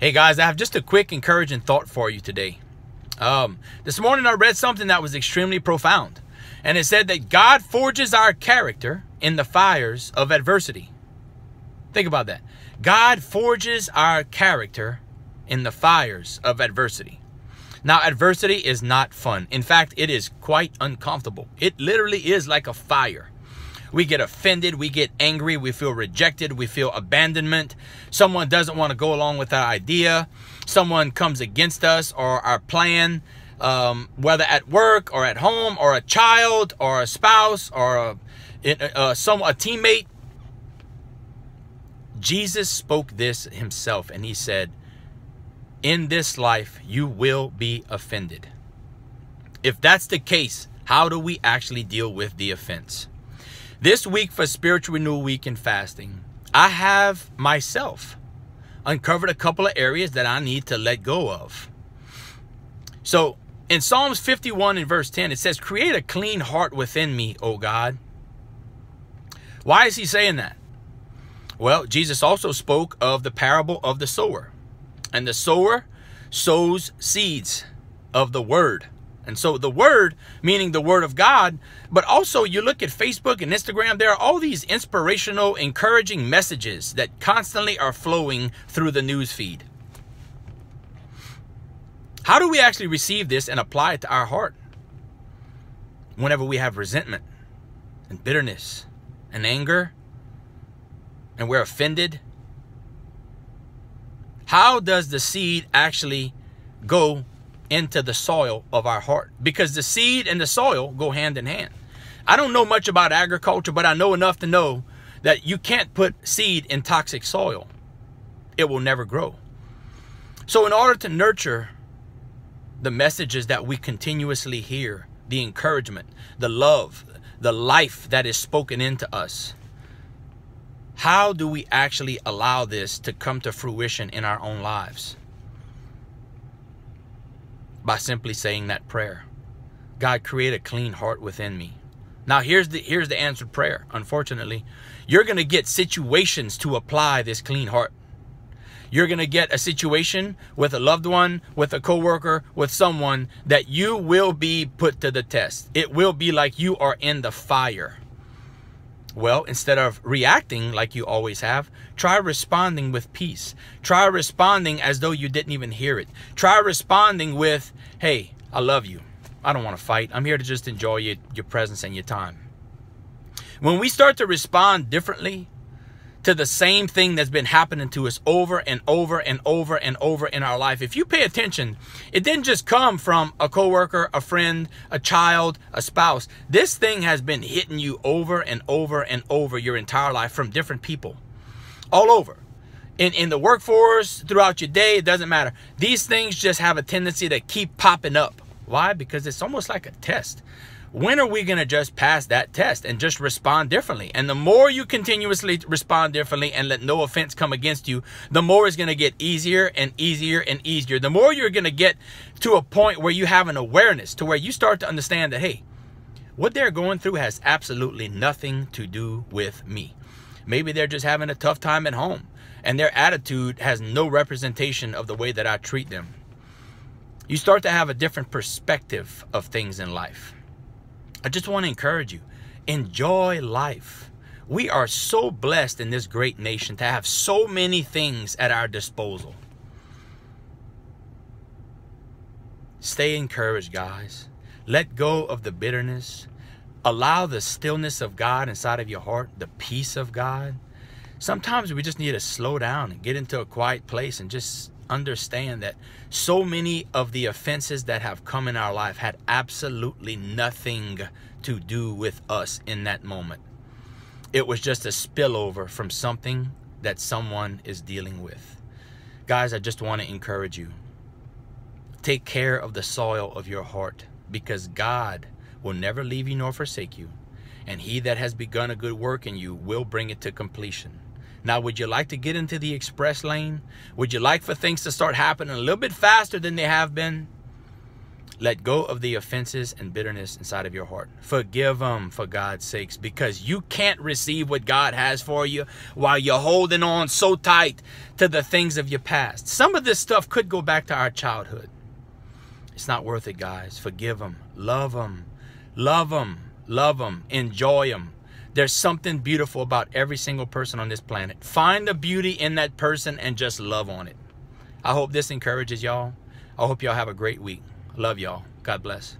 Hey guys, I have just a quick encouraging thought for you today. Um, this morning I read something that was extremely profound. And it said that God forges our character in the fires of adversity. Think about that. God forges our character in the fires of adversity. Now, adversity is not fun. In fact, it is quite uncomfortable. It literally is like a fire. We get offended, we get angry, we feel rejected, we feel abandonment. Someone doesn't want to go along with our idea. Someone comes against us or our plan, um, whether at work or at home or a child or a spouse or a, a, some, a teammate. Jesus spoke this himself and he said, In this life, you will be offended. If that's the case, how do we actually deal with the offense? This week for Spiritual Renewal Week and Fasting, I have myself uncovered a couple of areas that I need to let go of. So in Psalms 51 and verse 10, it says, Create a clean heart within me, O God. Why is he saying that? Well, Jesus also spoke of the parable of the sower. And the sower sows seeds of the word. And so the word, meaning the word of God, but also you look at Facebook and Instagram, there are all these inspirational, encouraging messages that constantly are flowing through the news feed. How do we actually receive this and apply it to our heart? Whenever we have resentment and bitterness and anger and we're offended, how does the seed actually go into the soil of our heart because the seed and the soil go hand in hand. I don't know much about agriculture, but I know enough to know that you can't put seed in toxic soil. It will never grow. So in order to nurture the messages that we continuously hear, the encouragement, the love, the life that is spoken into us, how do we actually allow this to come to fruition in our own lives? By simply saying that prayer. God, create a clean heart within me. Now here's the here's the answered prayer. Unfortunately, you're going to get situations to apply this clean heart. You're going to get a situation with a loved one, with a coworker, with someone that you will be put to the test. It will be like you are in the fire. Well, instead of reacting like you always have, try responding with peace. Try responding as though you didn't even hear it. Try responding with, hey, I love you. I don't want to fight. I'm here to just enjoy your, your presence and your time. When we start to respond differently, to the same thing that's been happening to us over and over and over and over in our life. If you pay attention, it didn't just come from a coworker, a friend, a child, a spouse. This thing has been hitting you over and over and over your entire life from different people. All over. In, in the workforce, throughout your day, it doesn't matter. These things just have a tendency to keep popping up. Why? Because it's almost like a test when are we going to just pass that test and just respond differently? And the more you continuously respond differently and let no offense come against you, the more it's going to get easier and easier and easier. The more you're going to get to a point where you have an awareness to where you start to understand that, hey, what they're going through has absolutely nothing to do with me. Maybe they're just having a tough time at home and their attitude has no representation of the way that I treat them. You start to have a different perspective of things in life. I just want to encourage you enjoy life. We are so blessed in this great nation to have so many things at our disposal. Stay encouraged, guys. Let go of the bitterness. Allow the stillness of God inside of your heart, the peace of God. Sometimes we just need to slow down and get into a quiet place and just understand that so many of the offenses that have come in our life had absolutely nothing to do with us in that moment. It was just a spillover from something that someone is dealing with. Guys, I just want to encourage you. Take care of the soil of your heart because God will never leave you nor forsake you. And he that has begun a good work in you will bring it to completion. Now, would you like to get into the express lane? Would you like for things to start happening a little bit faster than they have been? Let go of the offenses and bitterness inside of your heart. Forgive them for God's sakes because you can't receive what God has for you while you're holding on so tight to the things of your past. Some of this stuff could go back to our childhood. It's not worth it, guys. Forgive them. Love them. Love them. Love them. Enjoy them. There's something beautiful about every single person on this planet. Find the beauty in that person and just love on it. I hope this encourages y'all. I hope y'all have a great week. Love y'all. God bless.